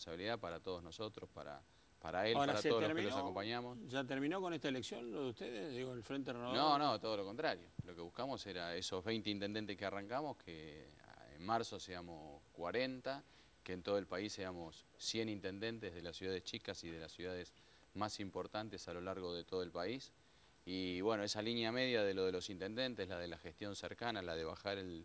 responsabilidad para todos nosotros, para, para él, para todos los que los acompañamos. ¿Ya terminó con esta elección lo de ustedes, digo, el Frente Renovador? No, no, todo lo contrario. Lo que buscamos era esos 20 intendentes que arrancamos, que en marzo seamos 40, que en todo el país seamos 100 intendentes de las ciudades chicas y de las ciudades más importantes a lo largo de todo el país. Y bueno, esa línea media de lo de los intendentes, la de la gestión cercana, la de bajar el,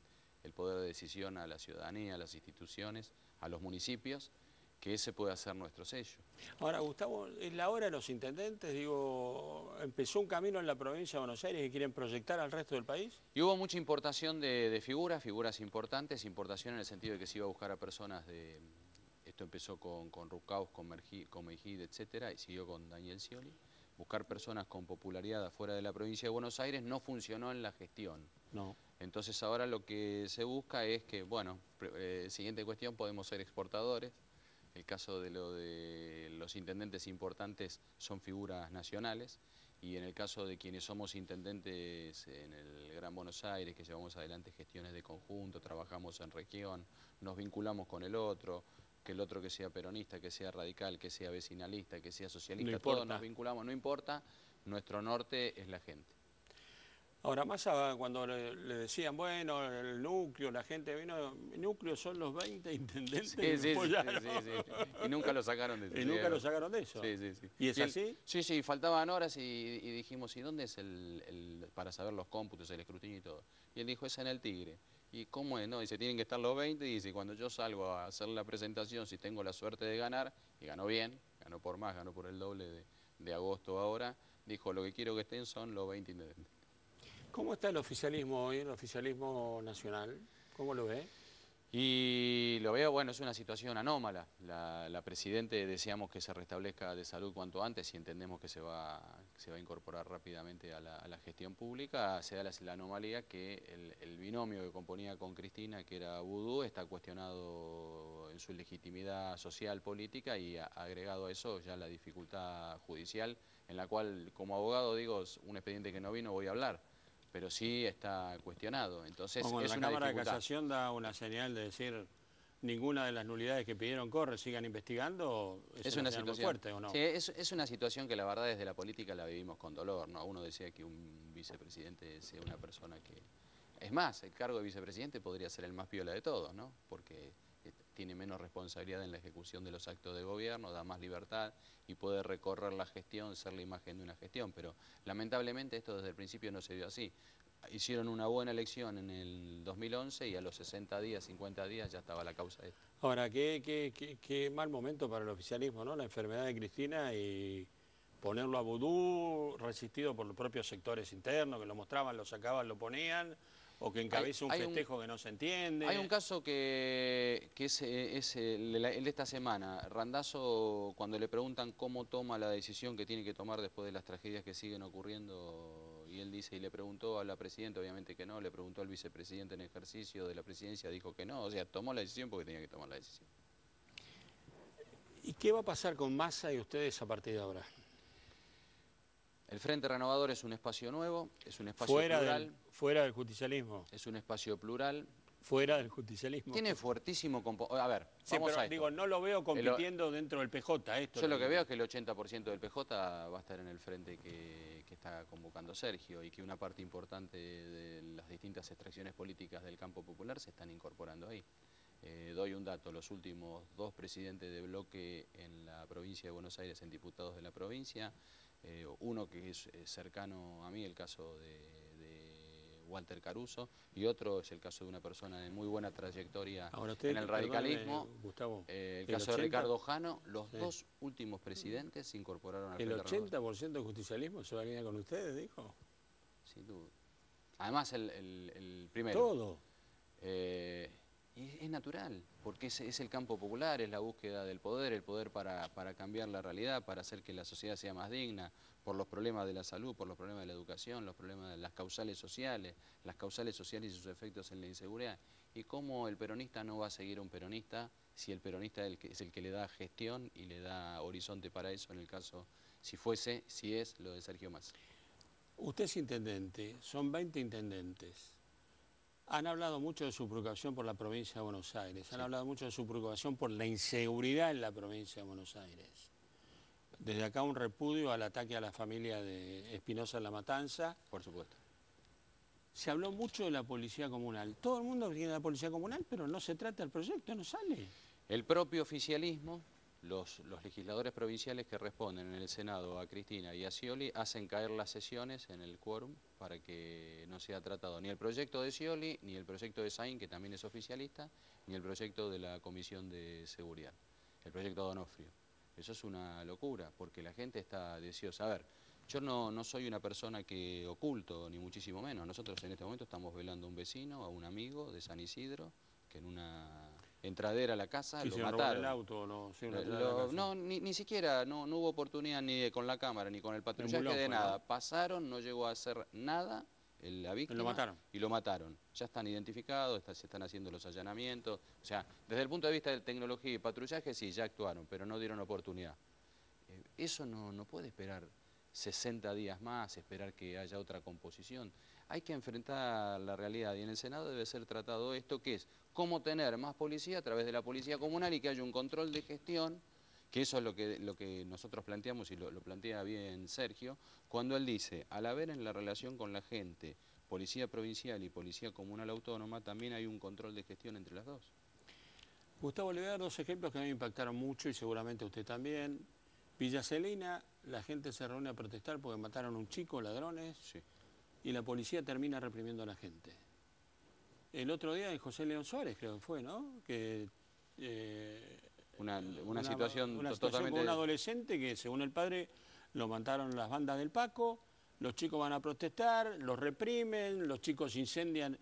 poder de decisión a la ciudadanía, a las instituciones, a los municipios, que ese puede ser nuestro sello. Ahora, Gustavo, es la hora de los intendentes, digo, empezó un camino en la provincia de Buenos Aires que quieren proyectar al resto del país. Y hubo mucha importación de, figuras, figuras importantes, importación en el sentido de que se iba a buscar a personas de... Esto empezó con, con Rucaus, con, con Mejid, etcétera, y siguió con Daniel Scioli buscar personas con popularidad afuera de la provincia de Buenos Aires no funcionó en la gestión. No. Entonces ahora lo que se busca es que, bueno, eh, siguiente cuestión, podemos ser exportadores. El caso de lo de los intendentes importantes son figuras nacionales y en el caso de quienes somos intendentes en el Gran Buenos Aires, que llevamos adelante gestiones de conjunto, trabajamos en región, nos vinculamos con el otro, que el otro que sea peronista, que sea radical, que sea vecinalista, que sea socialista, todos nos vinculamos, no importa, nuestro norte es la gente. Ahora, más cuando le, decían, bueno, el núcleo, la gente vino, el núcleo son los 20 intendentes sí, sí, sí, Y nunca lo sacaron de eso. Y nunca lo sacaron de eso. Sí, sí, sí. ¿Y es así? sí, sí, faltaban horas y, dijimos, ¿y dónde es el, para saber los cómputos, el escrutinio y todo? Y él dijo, es en el Tigre. ¿Y cómo es? No? Dice, tienen que estar los 20 y dice, cuando yo salgo a hacer la presentación, si tengo la suerte de ganar, y ganó bien, ganó por más, ganó por el doble de, de agosto ahora, dijo, lo que quiero que estén son los 20 intendentes. ¿Cómo está el oficialismo hoy, el oficialismo nacional? ¿Cómo lo ve? Y lo veo, bueno, es una situación anómala. La, la Presidente deseamos que se restablezca de salud cuanto antes y entendemos que se va, se va a incorporar rápidamente a la, gestión pública. Se da la, anomalía que el, binomio que componía con Cristina, que era Vudú, está cuestionado en su legitimidad social, política y agregado a eso ya la dificultad judicial, en la cual como abogado digo, un expediente que no vino voy a hablar pero sí está cuestionado. Entonces, es la Cámara de Casación da una señal de decir ninguna de las nulidades que pidieron corre, sigan investigando, es, una, situación fuerte o no? Sí, es, una situación que la verdad desde la política la vivimos con dolor, ¿no? Uno decía que un vicepresidente sea una persona que... Es más, el cargo de vicepresidente podría ser el más piola de todos, ¿no? Porque tiene menos responsabilidad en la ejecución de los actos de gobierno, da más libertad y puede recorrer la gestión, ser la imagen de una gestión, pero lamentablemente esto desde el principio no se dio así. Hicieron una buena elección en el 2011 y a los 60 días, 50 días ya estaba la causa esta. Ahora, qué, qué, qué, mal momento para el oficialismo, ¿no? La enfermedad de Cristina y ponerlo a vudú, resistido por los propios sectores internos, que lo mostraban, lo sacaban, lo ponían, o que encabece un festejo que no se entiende. Hay un caso que, es, el, de esta semana. Randazo, cuando le preguntan cómo toma la decisión que tiene que tomar después de las tragedias que siguen ocurriendo, y él dice, y le preguntó a la presidenta, obviamente que no, le preguntó al vicepresidente en ejercicio de la presidencia, dijo que no, o sea, tomó la decisión porque tenía que tomar la decisión. ¿Y qué va a pasar con Massa y ustedes a partir de ahora? El Frente Renovador es un espacio nuevo, es un espacio plural. fuera del justicialismo. Es un espacio plural. Fuera del justicialismo. Tiene fuertísimo... A ver, sí, pero, digo, no lo veo compitiendo dentro del PJ. Esto yo lo que veo es que el 80% del PJ va a estar en el frente que, está convocando Sergio y que una parte importante de las distintas extracciones políticas del campo popular se están incorporando ahí. Eh, doy un dato, los últimos dos presidentes de bloque en la provincia de Buenos Aires, en diputados de la provincia, eh, uno que es cercano a mí, el caso de, Walter Caruso, y otro es el caso de una persona de muy buena trayectoria en el radicalismo, eh, el, caso de Ricardo Jano, los dos últimos presidentes se incorporaron al ¿El 80% del justicialismo se va a con ustedes, dijo? Sin duda. Además, el, primero. Todo. Eh, es, natural, porque es, es, el campo popular, es la búsqueda del poder, el poder para, para, cambiar la realidad, para hacer que la sociedad sea más digna, por los problemas de la salud, por los problemas de la educación, los problemas de las causales sociales, las causales sociales y sus efectos en la inseguridad. ¿Y cómo el peronista no va a seguir a un peronista si el peronista es el que, es el que le da gestión y le da horizonte para eso, en el caso, si fuese, si es, lo de Sergio Massa? Usted es intendente, son 20 intendentes. Han hablado mucho de su preocupación por la provincia de Buenos Aires, han hablado mucho de su preocupación por la inseguridad en la provincia de Buenos Aires. Desde acá un repudio al ataque a la familia de Espinosa en La Matanza. Por supuesto. Se habló mucho de la policía comunal. Todo el mundo tiene la policía comunal, pero no se trata del proyecto, no sale. El propio oficialismo los, legisladores provinciales que responden en el Senado a Cristina y a Scioli hacen caer las sesiones en el quórum para que no sea tratado ni el proyecto de Scioli, ni el proyecto de Sain, que también es oficialista, ni el proyecto de la Comisión de Seguridad, el proyecto Donofrio. Eso es una locura, porque la gente está deseosa. A ver, yo no, no soy una persona que oculto, ni muchísimo menos. Nosotros en este momento estamos velando a un vecino, a un amigo de San Isidro, que en una entradera a la casa, lo mataron. el auto no? no, ni, siquiera, no, no hubo oportunidad ni con la cámara, ni con el patrullaje de nada. Pasaron, no llegó a hacer nada la víctima. Y lo mataron. Y lo mataron. Ya están identificados, se están haciendo los allanamientos. O sea, desde el punto de vista de tecnología y patrullaje, sí, ya actuaron, pero no dieron oportunidad. Eh, eso no, no puede esperar 60 días más, esperar que haya otra composición. Hay que enfrentar la realidad y en el Senado debe ser tratado esto, que es cómo tener más policía a través de la policía comunal y que haya un control de gestión, que eso es lo que, lo que nosotros planteamos y lo, plantea bien Sergio, cuando él dice, al haber en la relación con la gente policía provincial y policía comunal autónoma, también hay un control de gestión entre las dos. Gustavo, le voy a dar dos ejemplos que a mí me impactaron mucho y seguramente usted también. Villa Celina, la gente se reúne a protestar porque mataron a un chico, ladrones, y la policía termina reprimiendo a la gente. El otro día en José León Suárez, creo que fue, ¿no? Que, eh, una, situación totalmente... con un adolescente que, según el padre, lo mataron las bandas del Paco, los chicos van a protestar, los reprimen, los chicos incendian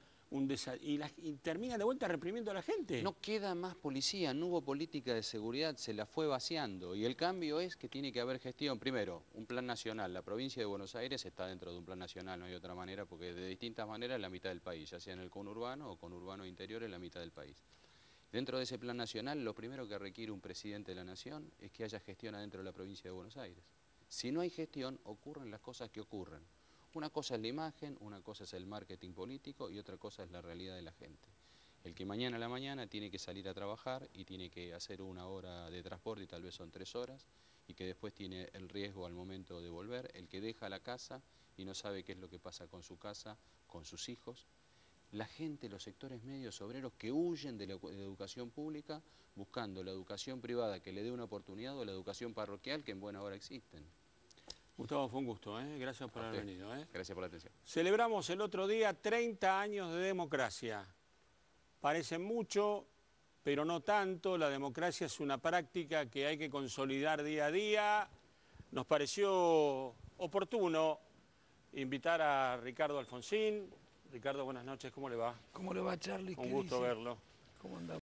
y, termina de vuelta reprimiendo a la gente. No queda más policía, no hubo política de seguridad, se la fue vaciando. Y el cambio es que tiene que haber gestión. Primero, un plan nacional. La provincia de Buenos Aires está dentro de un plan nacional, no hay otra manera, porque de distintas maneras la mitad del país, ya sea en el conurbano o conurbano interior en la mitad del país. Dentro de ese plan nacional, lo primero que requiere un presidente de la nación es que haya gestión adentro de la provincia de Buenos Aires. Si no hay gestión, ocurren las cosas que ocurren. Una cosa es la imagen, una cosa es el marketing político y otra cosa es la realidad de la gente. El que mañana a la mañana tiene que salir a trabajar y tiene que hacer una hora de transporte y tal vez son tres horas y que después tiene el riesgo al momento de volver, el que deja la casa y no sabe qué es lo que pasa con su casa, con sus hijos, la gente, los sectores medios obreros que huyen de la educación pública buscando la educación privada que le dé una oportunidad o la educación parroquial que en buena hora existen. Gustavo, fue un gusto, ¿eh? gracias por haber venido. ¿eh? Gracias por la atención. Celebramos el otro día 30 años de democracia. Parece mucho, pero no tanto. La democracia es una práctica que hay que consolidar día a día. Nos pareció oportuno invitar a Ricardo Alfonsín. Ricardo, buenas noches, ¿cómo le va? ¿Cómo le va, Charlie? Un gusto verlo. ¿Cómo andamos?